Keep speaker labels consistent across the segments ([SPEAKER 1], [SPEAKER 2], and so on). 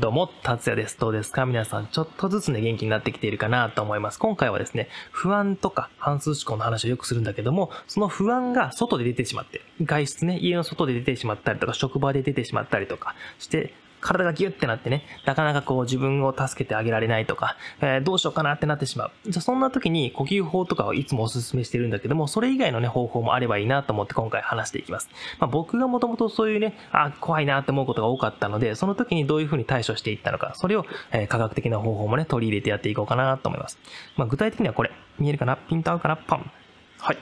[SPEAKER 1] どうも、達也です。どうですか？皆さん、ちょっとずつね、元気になってきているかなと思います。今回はですね、不安とか半数思考の話をよくするんだけども、その不安が外で出てしまって、外出ね、家の外で出てしまったりとか、職場で出てしまったりとかして、体がギュッてなってね、なかなかこう自分を助けてあげられないとか、えー、どうしようかなってなってしまう。じゃそんな時に呼吸法とかをいつもお勧めしてるんだけども、それ以外のね、方法もあればいいなと思って今回話していきます。まあ、僕がもともとそういうね、あ、怖いなって思うことが多かったので、その時にどういうふうに対処していったのか、それを、えー、科学的な方法もね、取り入れてやっていこうかなと思います。まあ、具体的にはこれ、見えるかな？ピント合うかな？パン。はい。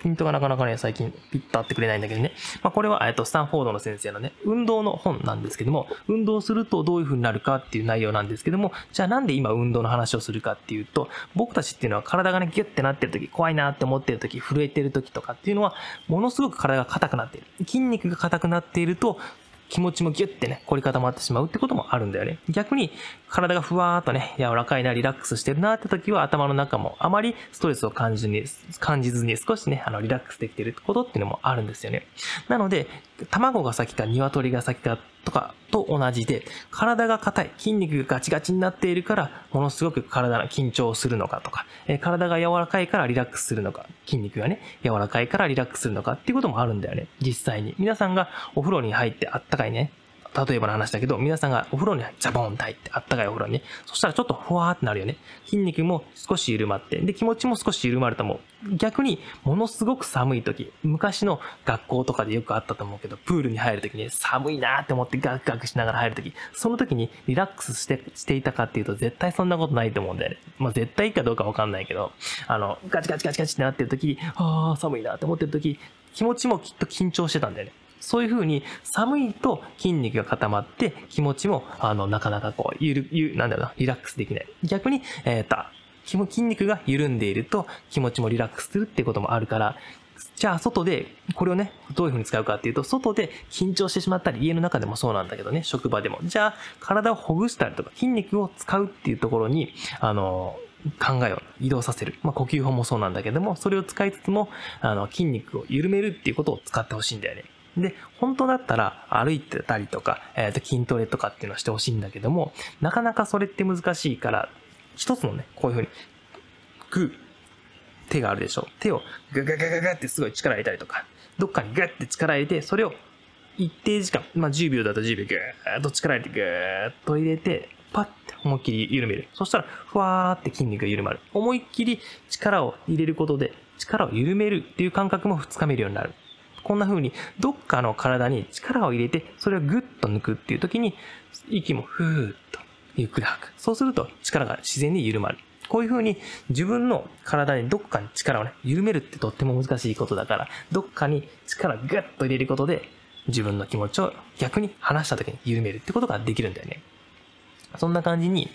[SPEAKER 1] ピントがなかなかね、最近ピッと合ってくれないんだけどね。まあ、これは、えっと、スタンフォードの先生のね、運動の本なんですけども、運動するとどういう風になるかっていう内容なんですけども、じゃあなんで今運動の話をするかっていうと、僕たちっていうのは体がね、ギュッてなってる時、怖いなって思ってる時、震えてる時とかっていうのは、ものすごく体が硬くなっている。筋肉が硬くなっていると、気持ちもギュッてね、凝り固まってしまうってこともあるんだよね。逆に、体がふわーっとね、柔らかいな、リラックスしてるなって時は頭の中もあまりストレスを感じずに、感じずに少しね、あの、リラックスできてることっていうのもあるんですよね。なので、卵が先か鶏が先かとかと同じで、体が硬い、筋肉がガチガチになっているから、ものすごく体が緊張するのかとか、え体が柔らかいからリラックスするのか、筋肉がね、柔らかいからリラックスするのかっていうこともあるんだよね。実際に。皆さんがお風呂に入ってあったかいね、例えばの話だけど、皆さんがお風呂にジャボンって入って、あったかいお風呂にね、そしたらちょっとふわーってなるよね。筋肉も少し緩まって、で、気持ちも少し緩まると思う。逆に、ものすごく寒い時、昔の学校とかでよくあったと思うけど、プールに入る時に寒いなーって思ってガクガクしながら入る時、その時にリラックスして、していたかっていうと、絶対そんなことないと思うんだよね。まあ、絶対いいかどうかわかんないけど、あの、ガチガチガチガチってなってる時、あー寒いなって思ってる時、気持ちもきっと緊張してたんだよね。そういうふうに寒いと筋肉が固まって気持ちもあのなかなかこうゆる、ゆ、なんだろうな、リラックスできない。逆に、えっ、ー、と、筋肉が緩んでいると気持ちもリラックスするっていうこともあるから、じゃあ外でこれをね、どういうふうに使うかっていうと、外で緊張してしまったり、家の中でもそうなんだけどね、職場でも。じゃあ体をほぐしたりとか筋肉を使うっていうところに、あの、考えを移動させる。まあ、呼吸法もそうなんだけども、それを使いつつも、あの、筋肉を緩めるっていうことを使ってほしいんだよね。で、本当だったら歩いてたりとか、えっ、ー、と筋トレとかっていうのをしてほしいんだけども、なかなかそれって難しいから、一つのね、こういうふうに、グー、手があるでしょう。手をグググググってすごい力入れたりとか、どっかにグッて力入れて、それを一定時間、まあ10秒だと10秒グーッと力入れてグーッと入れて、パッて思いっきり緩める。そしたら、ふわーって筋肉が緩まる。思いっきり力を入れることで、力を緩めるっていう感覚もつかめるようになる。こんな風にどっかの体に力を入れて、それをグッと抜くっていう時に、息もふーっとゆっくり吐く。そうすると力が自然に緩まる。こういう風に自分の体にどっかに力をね、緩めるってとっても難しいことだから、どっかに力をグッと入れることで、自分の気持ちを逆に離した時に緩めるってことができるんだよね。そんな感じに、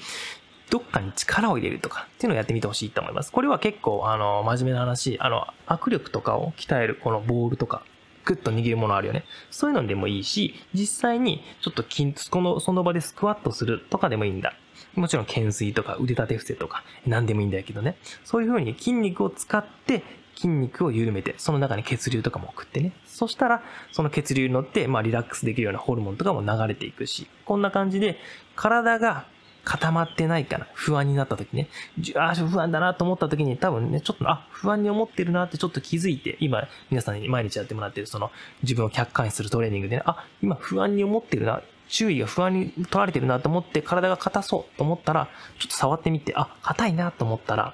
[SPEAKER 1] どっかに力を入れるとかっていうのをやってみてほしいと思います。これは結構、あの、真面目な話、あの、握力とかを鍛えるこのボールとかグッと握るものあるよね。そういうのでもいいし、実際にちょっと筋、この、その場でスクワットするとかでもいいんだ。もちろん懸垂とか腕立て伏せとか何でもいいんだけどね。そういう風に筋肉を使って筋肉を緩めて、その中に血流とかも送ってね。そしたら、その血流に乗って、まあリラックスできるようなホルモンとかも流れていくし、こんな感じで体が固まってないかな。不安になった時ね。ああ、不安だなと思った時に多分ね、ちょっと、あ、不安に思ってるなってちょっと気づいて、今、皆さんに毎日やってもらってるその自分を客観視するトレーニングでね、あ、今不安に思ってるな。注意が不安に取られてるなと思って体が硬そうと思ったら、ちょっと触ってみて、あ、硬いなと思ったら、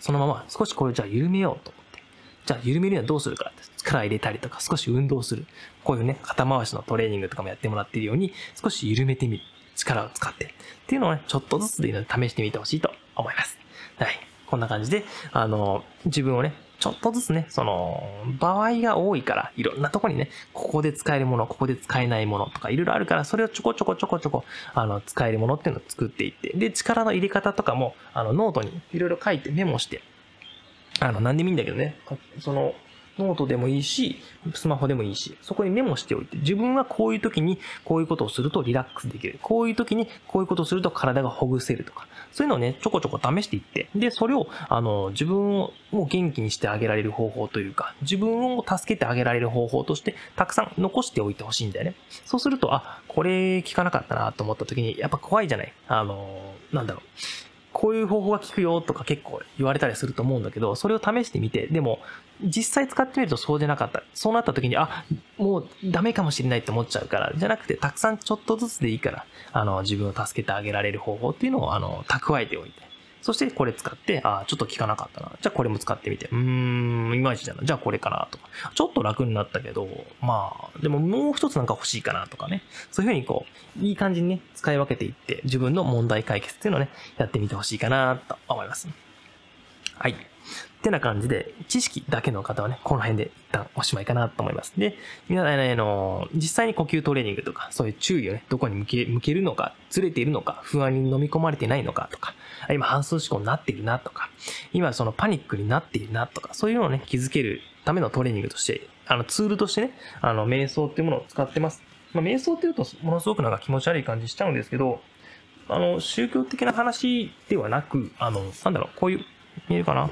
[SPEAKER 1] そのまま少しこれじゃあ緩めようと思って。じゃあ緩めるにはどうするかって。力入れたりとか少し運動する。こういうね、肩回しのトレーニングとかもやってもらってるように、少し緩めてみる。力を使って。っていうのをね、ちょっとずつでいいので試してみてほしいと思います。はい。こんな感じで、あの、自分をね、ちょっとずつね、その、場合が多いから、いろんなとこにね、ここで使えるもの、ここで使えないものとかいろいろあるから、それをちょこちょこちょこちょこ、あの、使えるものっていうのを作っていって、で、力の入れ方とかも、あの、ノートにいろいろ書いてメモして、あの、何でもいいんだけどね、その、ノートでもいいし、スマホでもいいし、そこにメモしておいて、自分はこういう時にこういうことをするとリラックスできる。こういう時にこういうことをすると体がほぐせるとか、そういうのをね、ちょこちょこ試していって、で、それを、あの、自分を元気にしてあげられる方法というか、自分を助けてあげられる方法として、たくさん残しておいてほしいんだよね。そうすると、あ、これ効かなかったなと思った時に、やっぱ怖いじゃないあの、なんだろう。こういう方法が効くよとか結構言われたりすると思うんだけど、それを試してみて、でも、実際使ってみるとそうじゃなかった。そうなった時に、あ、もうダメかもしれないって思っちゃうから、じゃなくて、たくさんちょっとずつでいいから、あの、自分を助けてあげられる方法っていうのを、あの、蓄えておいて。そしてこれ使って、ああちょっと効かなかったな。じゃあこれも使ってみて。うーん、いまいちだな。じゃあこれかなとか。ちょっと楽になったけど、まあ、でももう一つなんか欲しいかなとかね。そういうふうにこう、いい感じにね、使い分けていって、自分の問題解決っていうのをね、やってみてほしいかなと思います。はい。ってな感じで、知識だけの方はね、この辺で一旦おしまいかなと思います。で、皆さん、ねあの、実際に呼吸トレーニングとか、そういう注意をね、どこに向け、向けるのか、ずれているのか、不安に飲み込まれてないのかとか、今半数思考になっているなとか、今そのパニックになっているなとか、そういうのをね、気づけるためのトレーニングとして、あの、ツールとしてね、あの、瞑想っていうものを使ってます。まあ、瞑想っていうと、ものすごくなんか気持ち悪い感じしちゃうんですけど、あの、宗教的な話ではなく、あの、なんだろう、こういう、見えるかな？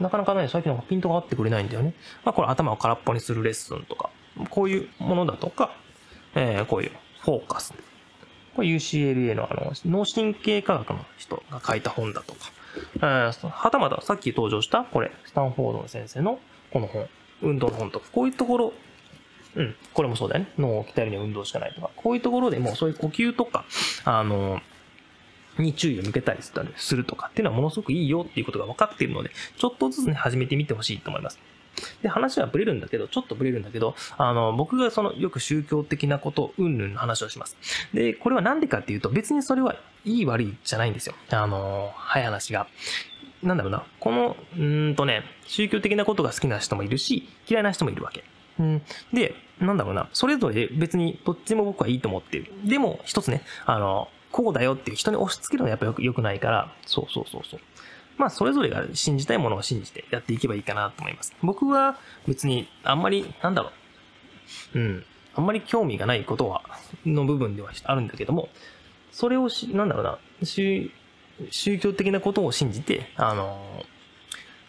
[SPEAKER 1] なかなかね、最近なんかピントが合ってくれないんだよね。まあこれ頭を空っぽにするレッスンとか、こういうものだとか、えー、こういうフォーカス。これ UCLA のあの、脳神経科学の人が書いた本だとか、えー、はたまたさっき登場したこれ、スタンフォードの先生のこの本、運動の本とか、こういうところ、うん、これもそうだよね。脳を鍛えるには運動しかないとか、こういうところでもうそういう呼吸とか、あの、に注意を向けたりするとかっていうのはものすごくいいよっていうことが分かっているので、ちょっとずつね、始めてみてほしいと思います。で、話はブレるんだけど、ちょっとブレるんだけど、あの、僕がその、よく宗教的なこと、うんぬんの話をします。で、これはなんでかっていうと、別にそれはいい悪いじゃないんですよ。あの、早い話が。なんだろうな。この、うんとね、宗教的なことが好きな人もいるし、嫌いな人もいるわけ。うん、で、なんだろうな。それぞれ別にどっちも僕はいいと思っている。でも、一つね、あの、こうだよっていう人に押し付けるのはやっぱ良くないから、そうそうそうそう。まあ、それぞれが信じたいものを信じてやっていけばいいかなと思います。僕は別にあんまり、なんだろう。うん。あんまり興味がないことは、の部分ではあるんだけども、それをし、なんだろうな、宗教的なことを信じて、あの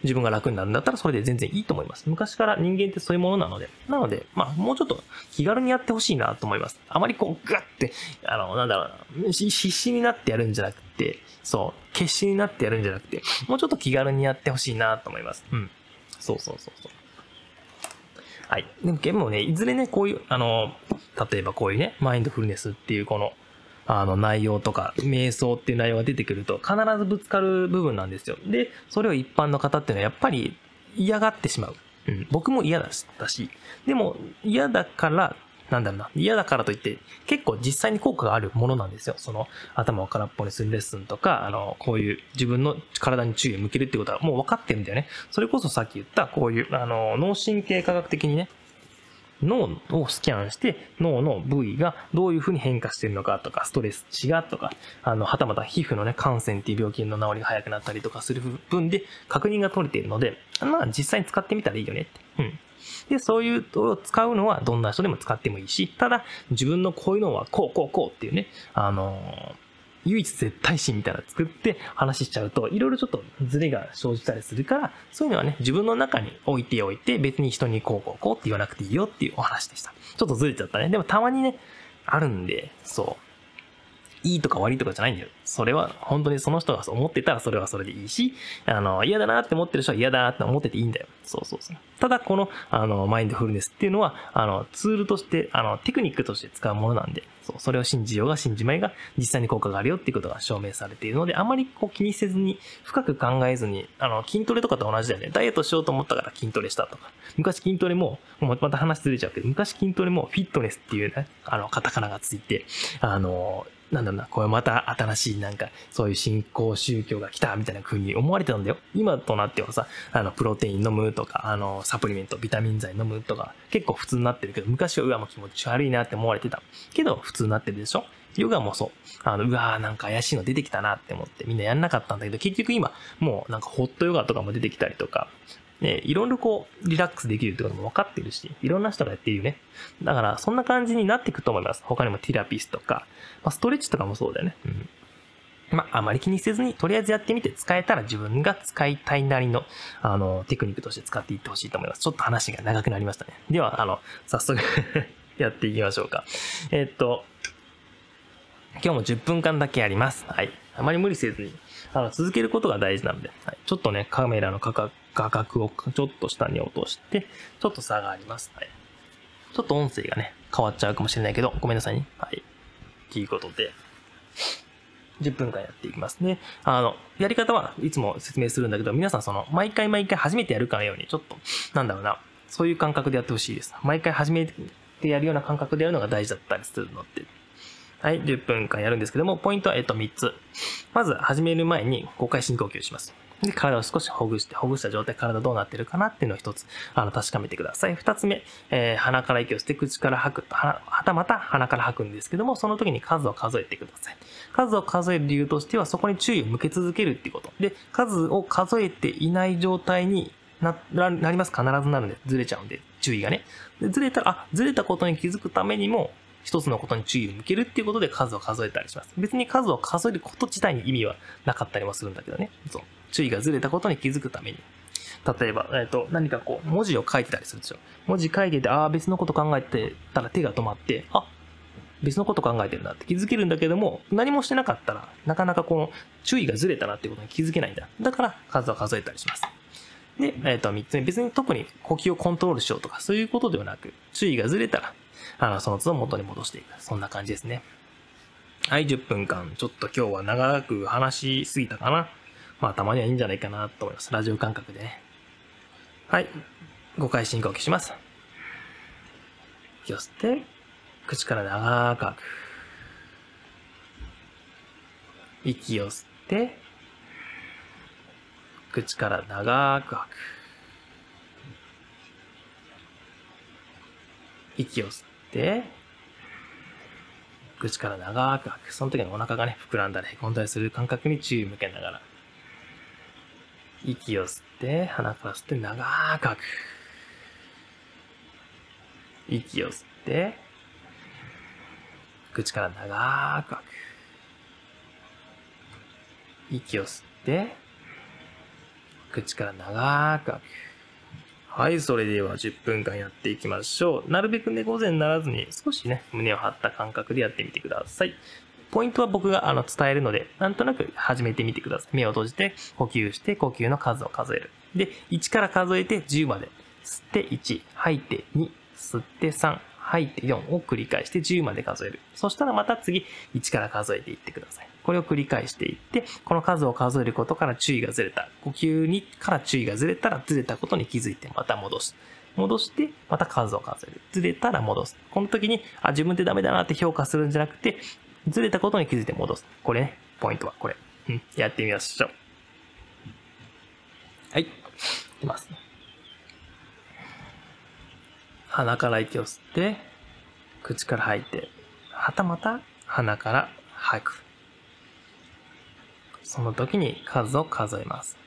[SPEAKER 1] 自分が楽になるんだったらそれで全然いいと思います。昔から人間ってそういうものなので。なので、まあ、もうちょっと気軽にやってほしいなと思います。あまりこう、ガッて、あの、なんだろうな、必死になってやるんじゃなくて、そう、決死になってやるんじゃなくて、もうちょっと気軽にやってほしいなと思います。うん。そうそうそうそう。はい。でもね、いずれね、こういう、あの、例えばこういうね、マインドフルネスっていうこの、あの内容とか、瞑想っていう内容が出てくると必ずぶつかる部分なんですよ。で、それを一般の方っていうのはやっぱり嫌がってしまう。うん、僕も嫌だし、でも嫌だから、なんだろうな、嫌だからといって、結構実際に効果があるものなんですよ。その、頭を空っぽにするレッスンとか、あの、こういう自分の体に注意を向けるってことはもう分かってるんだよね。それこそさっき言った、こういう、あの、脳神経科学的にね、脳をスキャンして、脳の部位がどういうふうに変化してるのかとか、ストレス値がとか、あの、はたまた皮膚のね、感染っていう病気の治りが早くなったりとかする分で確認が取れているので、まあ実際に使ってみたらいいよねって。うん。で、そういうを使うのはどんな人でも使ってもいいし、ただ自分のこういうのはこうこうこうっていうね、あのー唯一絶対心みたいなの作って話しちゃうと、いろいろちょっとズレが生じたりするから、そういうのはね、自分の中に置いておいて、別に人にこうこうこうって言わなくていいよっていうお話でした。ちょっとずれちゃったね。でもたまにね、あるんで、そう。いいとか悪いとかじゃないんだよ。それは本当にその人が思ってたらそれはそれでいいし、あの、嫌だなって思ってる人は嫌だなって思ってていいんだよ。そうそうそう。ただこの、あの、マインドフルネスっていうのは、あの、ツールとして、あの、テクニックとして使うものなんで、そう、それを信じようが信じまいが実際に効果があるよっていうことが証明されているので、あまりこう気にせずに、深く考えずに、あの、筋トレとかと同じだよね。ダイエットしようと思ったから筋トレしたとか。昔筋トレも、もまた話ずれちゃうけど、昔筋トレもフィットネスっていうね、あの、カタカナがついて、あの、なんだろうな、これまた新しいなんか、そういう新興宗教が来たみたいな風に思われてたんだよ。今となってはさ、あの、プロテイン飲むとか、あの、サプリメント、ビタミン剤飲むとか、結構普通になってるけど、昔はうわ、もう気持ち悪いなって思われてた。けど、普通になってるでしょ？ヨガもそう。あの、うわーなんか怪しいの出てきたなって思ってみんなやんなかったんだけど、結局今、もうなんかホットヨガとかも出てきたりとか、ね、いろいろこう、リラックスできるってことも分かってるし、いろんな人がやってるよね。だから、そんな感じになっていくと思います。他にもティラピスとか、まあ、ストレッチとかもそうだよね。うん。まあ、あまり気にせずに、とりあえずやってみて使えたら自分が使いたいなりの、あの、テクニックとして使っていってほしいと思います。ちょっと話が長くなりましたね。では、あの、早速 やっていきましょうか。え、っと、今日も10分間だけやります。はい。あまり無理せずに、あの、続けることが大事なので、はい。ちょっとね、カメラの価格、画角をちょっと下に落として、ちょっと差があります。はい。ちょっと音声がね、変わっちゃうかもしれないけど、ごめんなさいね。はい。ということで、10分間やっていきますね。あの、やり方はいつも説明するんだけど、皆さんその、毎回毎回初めてやるかのように、ちょっと、なんだろうな、そういう感覚でやってほしいです。毎回初めてやるような感覚でやるのが大事だったりするのって。はい、10分間やるんですけども、ポイントは、えっと、3つ。まず、始める前に5回深呼吸します。で、体を少しほぐして、ほぐした状態、体どうなってるかなっていうのを一つ、あの、確かめてください。二つ目、えー、鼻から息を吸って、口から吐く。は、はたまた鼻から吐くんですけども、その時に数を数えてください。数を数える理由としては、そこに注意を向け続けるっていうこと。で、数を数えていない状態にな、なります。必ずなるんで、ずれちゃうんで、注意がね。で、ずれたら、あ、ずれたことに気づくためにも、一つのことに注意を向けるっていうことで数を数えたりします。別に数を数えること自体に意味はなかったりもするんだけどね。そう。注意がずれたことに気づくために。例えば、えっ、ー、と、何かこう、文字を書いてたりするでしょ。文字書いてて、ああ、別のこと考えてたら手が止まって、あ、別のこと考えてるんだって気づけるんだけども、何もしてなかったら、なかなかこの注意がずれたなっていうことに気づけないんだ。だから、数を数えたりします。で、えっ、ー、と、三つ目、別に特に呼吸をコントロールしようとか、そういうことではなく、注意がずれたら、あの、その都度元に戻していく。そんな感じですね。はい、10分間。ちょっと今日は長く話しすぎたかな。まあ、たまにはいいんじゃないかなと思います。ラジオ感覚でね。はい。5回深呼吸します。息を吸って、口から長く吐く。息を吸って、口から長く吐く。息を吸って、口から長く吐く。その時にお腹がね、膨らんだり、へこんだりする感覚に注意向けながら。息を吸って、鼻から吸って長く吐く。息を吸って、口から長く吐く。息を吸って、口から長く吐く。はい、それでは10分間やっていきましょう。なるべく猫背にならずに少しね、胸を張った感覚でやってみてください。ポイントは僕があの伝えるので、なんとなく始めてみてください。目を閉じて、呼吸して、呼吸の数を数える。で、1から数えて10まで。吸って1、吐いて2、吸って3、吐いて4を繰り返して10まで数える。そしたらまた次、1から数えていってください。これを繰り返していって、この数を数えることから注意がずれた。呼吸にから注意がずれたらずれたことに気づいてまた戻す。戻して、また数を数える。ずれたら戻す。この時に、あ、自分ってダメだなって評価するんじゃなくて、ずれたことに気づいて戻す。これね、ポイントはこれ。うん、やってみましょう。はい。いきます。鼻から息を吸って、口から吐いて、はたまた鼻から吐く。その時に数を数えます。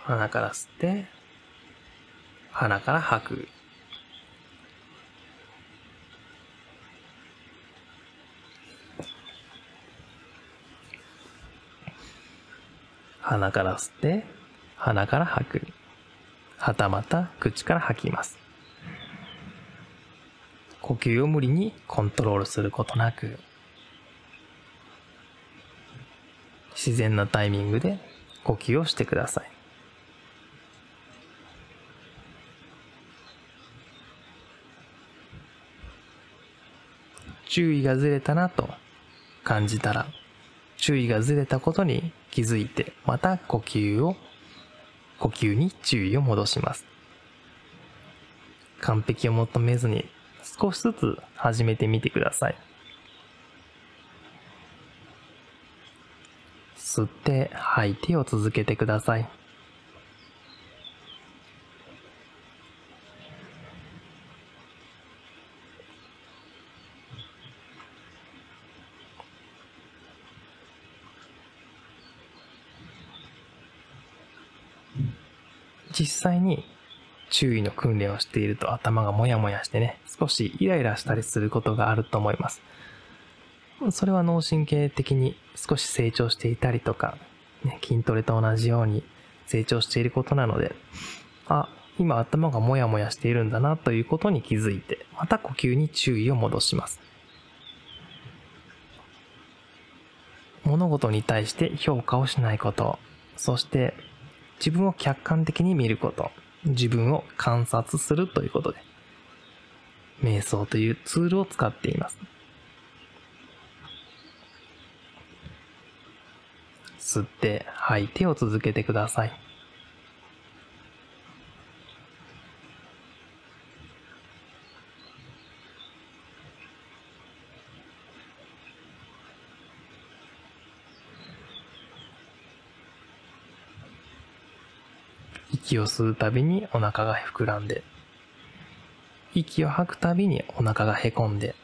[SPEAKER 1] 鼻から吸って、鼻から吐く。鼻から吸って、鼻から吐く。はたまた口から吐きます。呼吸を無理にコントロールすることなく、自然なタイミングで呼吸をしてください。注意がずれたなと感じたら、注意がずれたことに気づいて、また呼吸を、呼吸に注意を戻します。完璧を求めずに少しずつ始めてみてください。吸って吐いてを続けてください。実際に注意の訓練をしていると頭がモヤモヤしてね、少しイライラしたりすることがあると思います。それは脳神経的に少し成長していたりとか、ね、筋トレと同じように成長していることなので、あ、今頭がモヤモヤしているんだなということに気づいて、また呼吸に注意を戻します。物事に対して評価をしないこと、そして自分を客観的に見ること、自分を観察するということで、瞑想というツールを使っています。吸って吐いてを続けてください。息を吸うたびにお腹が膨らんで、息を吐くたびにお腹がへこんで、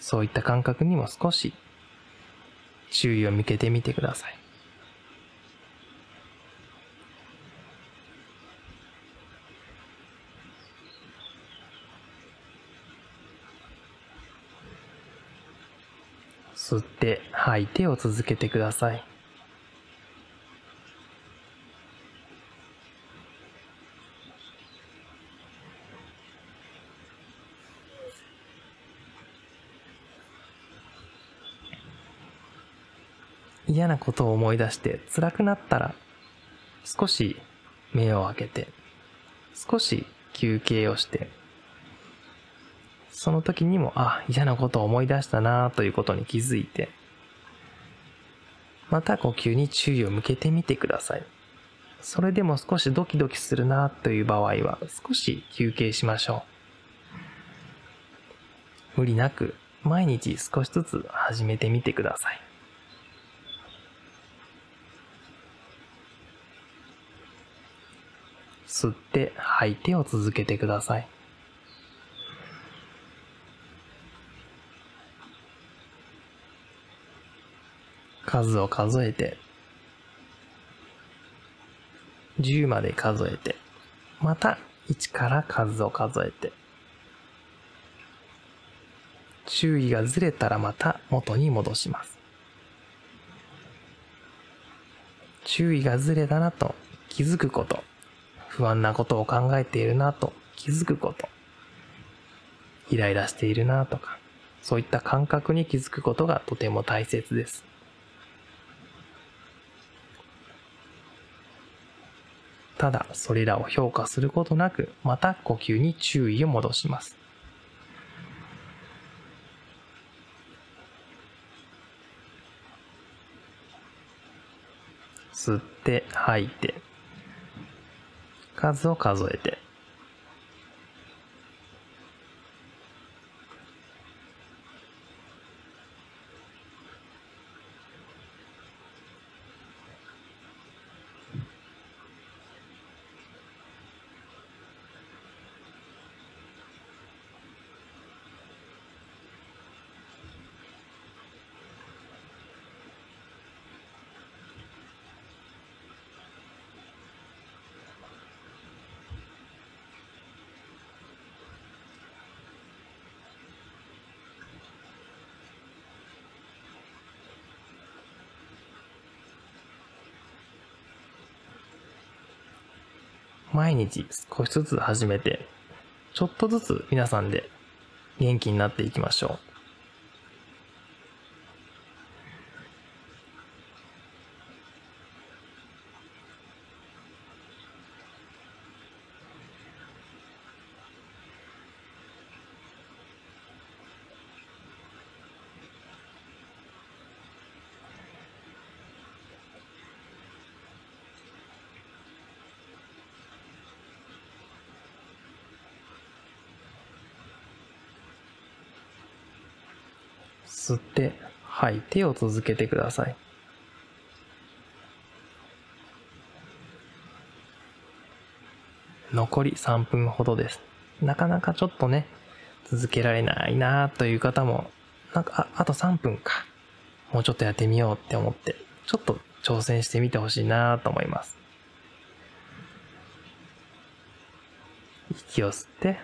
[SPEAKER 1] そういった感覚にも少し注意を向けてみてください。吸って吐いてを続けてください。嫌なことを思い出して辛くなったら少し目を開けて少し休憩をしてその時にもあ嫌なことを思い出したなということに気づいてまた呼吸に注意を向けてみてください。それでも少しドキドキするなという場合は少し休憩しましょう。無理なく毎日少しずつ始めてみてください。吸って吐いてを続けてください。数を数えて、10まで数えて、また1から数を数えて、注意がずれたらまた元に戻します。注意がずれたなと気づくこと。不安なことを考えているなと気づくこと。イライラしているなとか、そういった感覚に気づくことがとても大切です。ただ、それらを評価することなく、また呼吸に注意を戻します。吸って吐いて数を数えて。毎日少しずつ始めて、ちょっとずつ皆さんで元気になっていきましょう。吸って吐いてを続けてください。残り3分ほどです。なかなかちょっとね、続けられないなという方も、なんか、あ、あと3分か。もうちょっとやってみようって思って、ちょっと挑戦してみてほしいなと思います。息を吸って、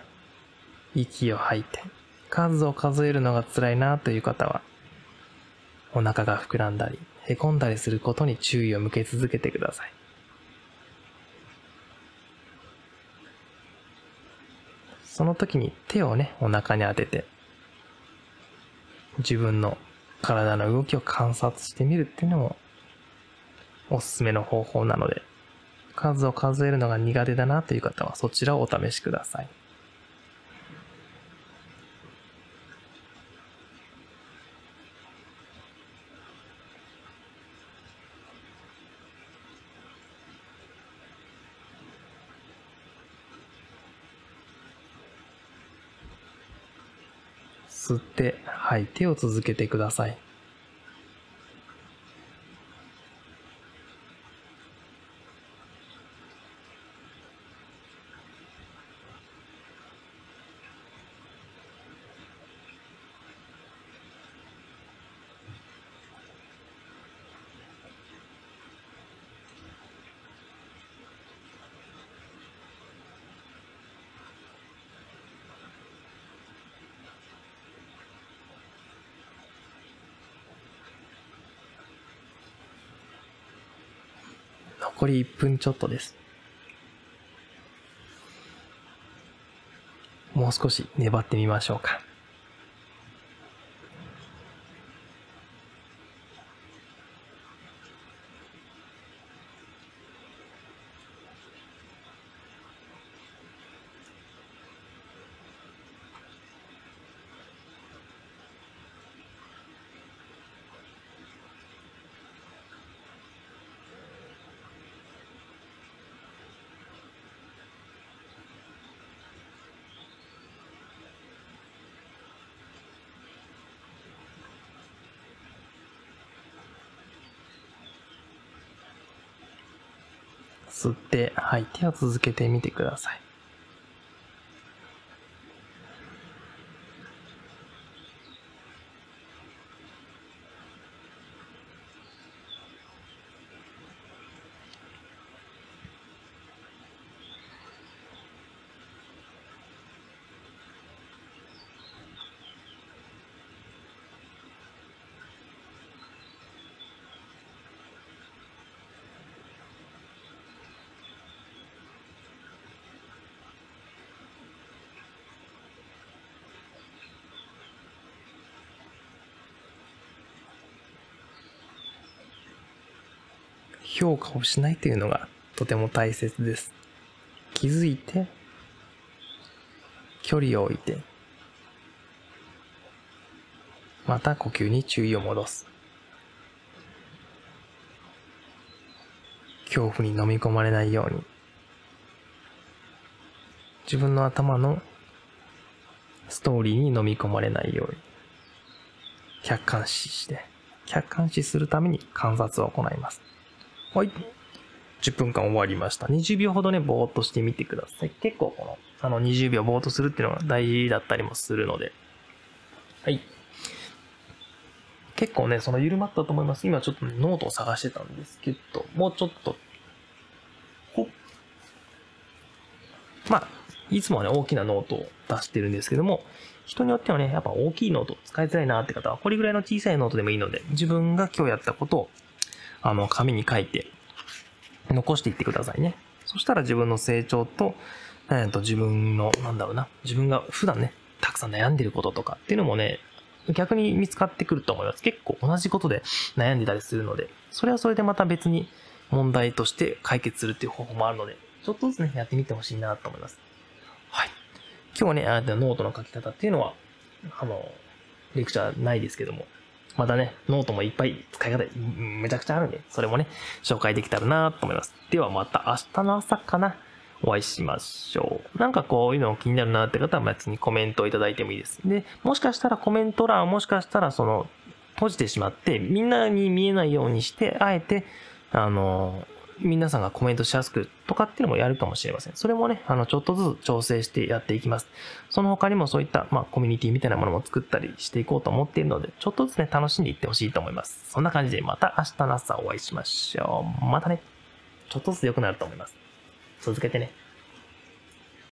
[SPEAKER 1] 息を吐いて、数を数えるのが辛いなという方は、お腹が膨らんだり、へこんだりすることに注意を向け続けてください。その時に手をね、お腹に当てて、自分の体の動きを観察してみるっていうのもおすすめの方法なので、数を数えるのが苦手だなという方はそちらをお試しください。吸って吐いてを続けてください。残り1分ちょっとです。もう少し粘ってみましょうか。吸って吐いてを続けてみてください。評価をしないというのがとても大切です。気づいて、距離を置いて、また呼吸に注意を戻す。恐怖に飲み込まれないように、自分の頭のストーリーに飲み込まれないように、客観視して、客観視するために観察を行います。はい。10分間終わりました。20秒ほどね、ぼーっとしてみてください。結構この、あの、20秒ぼーっとするっていうのが大事だったりもするので。はい。結構ね、その緩まったと思います。今ちょっと、ね、ノートを探してたんですけど、もうちょっと、ほまあ、いつもはね、大きなノートを出してるんですけども、人によってはね、やっぱ大きいノート使いづらいなって方は、これぐらいの小さいノートでもいいので、自分が今日やったことをあの、紙に書いて、残していってくださいね。そしたら自分の成長と、えっ、と、自分の、なんだろうな、自分が普段ね、たくさん悩んでることとかっていうのもね、逆に見つかってくると思います。結構同じことで悩んでたりするので、それはそれでまた別に問題として解決するっていう方法もあるので、ちょっとずつね、やってみてほしいなと思います。はい。今日はね、あなたのノートの書き方っていうのは、あの、レクチャーないですけども、またね、ノートもいっぱい使い方めちゃくちゃあるんで、それもね、紹介できたらなと思います。ではまた明日の朝かな、お会いしましょう。なんかこういうの気になるなって方は別にコメントをいただいてもいいです。で、もしかしたらコメント欄もしかしたらその、閉じてしまって、みんなに見えないようにして、あえて、あの、皆さんがコメントしやすくとかっていうのもやるかもしれません。それもね、あの、ちょっとずつ調整してやっていきます。その他にもそういった、まあ、コミュニティみたいなものも作ったりしていこうと思っているので、ちょっとずつね、楽しんでいってほしいと思います。そんな感じでまた明日の朝お会いしましょう。またね、ちょっとずつ良くなると思います。続けてね。